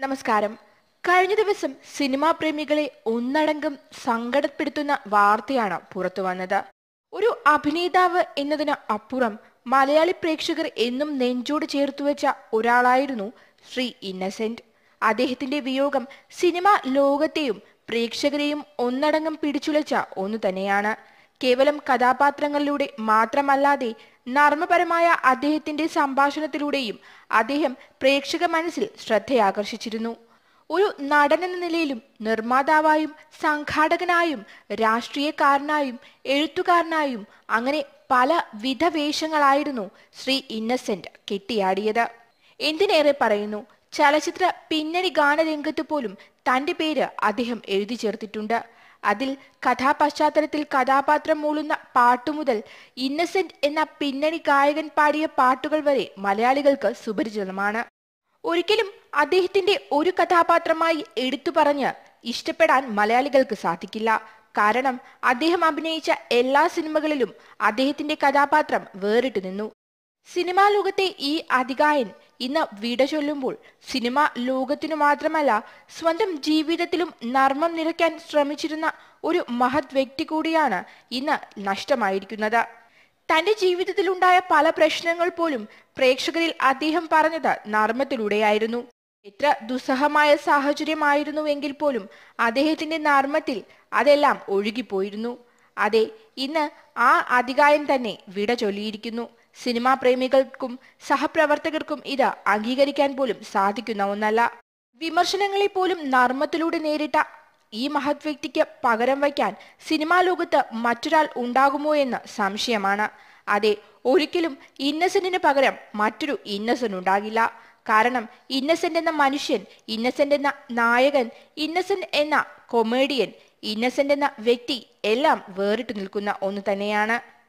നമസ്കാരം. കഴിഞ്ഞ ദിവസം സിനിമാ പ്രേമികളെ ഒന്നടങ്കം സങ്കടപ്പെടുത്തുന്ന വാർത്തയാണ് പുറത്തു വന്നത്. ഒരു അഭിനേതാവ് എന്നതിന് അപ്പുറം മലയാളി പ്രേക്ഷകർ എന്നും നെഞ്ചോട് ചേർത്തു വെച്ച ഒരാളായിരുന്നു ശ്രീ ഇന്നസെന്റ്. അദ്ദേഹത്തിന്റെ വിയോഗം സിനിമാ ലോകത്തെയും പ്രേക്ഷകരെയും ഒന്നടങ്കം പിടിച്ചുലച്ച ഒന്നു തന്നെയാണ് കേവലം കഥാപാത്രങ്ങളിലൂടെ മാത്രമല്ലാതെ നർമ്മപരമായ അദ്ദേഹത്തിന്റെ സംഭാഷണത്തിലൂടെയും അദ്ദേഹം പ്രേക്ഷക മനസ്സിൽ ശ്രദ്ധയാകർഷിച്ചിരുന്നു. ഒരു നടൻ എന്ന നിലയിലും നിർമ്മാതാവായും സംഘാടകനായും രാഷ്ട്രീയക്കാരനായും എഴുത്തുകാരനായും അങ്ങനെ പല വിധ വേഷങ്ങളായിരുന്നു ശ്രീ ഇന്നസെന്റ് കെട്ടിയാടിയത്. എന്തിനേറെ പറയുന്നു? ചലച്ചിത്ര പിന്നണി ഗാനരംഗത്ത് പോലും തന്റെ പേര് അദ്ദേഹം എഴുതി ചേർത്തിട്ടുണ്ട്. അതിൽ കഥാപശ്ചാത്തലത്തിൽ കഥാപാത്രം മൂളുന്ന പാട്ടുമുതൽ ഇന്നസെന്റ് എന്ന പിന്നണി ഗായകൻ പാടിയ പാട്ടുകൾ വരെ മലയാളികൾക്ക് സുപരിചിതമാണ്. ഒരിക്കലും അദ്ദേഹത്തിന്റെ ഒരു കഥാപാത്രമായി എടുത്തു പറഞ്ഞ് ഇഷ്ടപ്പെടാൻ മലയാളികൾക്ക് സാധിക്കില്ല. കാരണം അദ്ദേഹം അഭിനയിച്ച എല്ലാ സിനിമകളിലും അദ്ദേഹത്തിന്റെ കഥാപാത്രം വേറിട്ട് നിന്നു. സിനിമാ ലോകത്തെ ഈ അതികായൻ ഇന്ന് വിട ചൊല്ലുമ്പോൾ സിനിമ ലോകത്തിനു മാത്രമല്ല സ്വന്തം ജീവിതത്തിലും നർമ്മം നിറയ്ക്കാൻ ശ്രമിച്ചിരുന്ന ഒരു മഹത് വ്യക്തി കൂടിയാണ് ഇന്ന് നഷ്ടമായിരിക്കുന്നത്. തന്റെ ജീവിതത്തിലുണ്ടായ പല പ്രശ്നങ്ങൾ പോലും പ്രേക്ഷകരിൽ അദ്ദേഹം പറഞ്ഞത് നർമ്മത്തിലൂടെയായിരുന്നു. എത്ര ദുസ്സഹമായ സാഹചര്യമായിരുന്നുവെങ്കിൽ പോലും അദ്ദേഹത്തിന്റെ നർമ്മത്തിൽ അതെല്ലാം ഒഴുകിപ്പോയിരുന്നു. അതെ ഇന്ന് ആ അധികായം തന്നെ വിട ചൊല്ലിയിരിക്കുന്നു. സിനിമാ പ്രേമികൾക്കും സഹപ്രവർത്തകർക്കും ഇത് അംഗീകരിക്കാൻ പോലും സാധിക്കുന്ന ഒന്നല്ല. വിമർശനങ്ങളെ പോലും നർമ്മത്തിലൂടെ നേരിട്ട ഈ മഹത് വ്യക്തിക്ക് പകരം വയ്ക്കാൻ സിനിമാ ലോകത്ത് മറ്റൊരാൾ ഉണ്ടാകുമോ എന്ന് സംശയമാണ്. അതെ ഒരിക്കലും ഇന്നസെന്റിന് പകരം മറ്റൊരു ഇന്നസെന്റ് ഉണ്ടാകില്ല. കാരണം ഇന്നസെന്റ് എന്ന മനുഷ്യൻ ഇന്നസെന്റ് എന്ന നായകൻ ഇന്നസെന്റ് എന്ന കൊമേഡിയൻ ഇന്നസെന്റ് എന്ന വ്യക്തി എല്ലാം വേറിട്ട് നിൽക്കുന്ന ഒന്ന് തന്നെയാണ്.